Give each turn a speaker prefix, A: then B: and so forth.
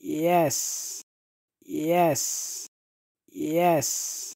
A: yes. Yes. Yes.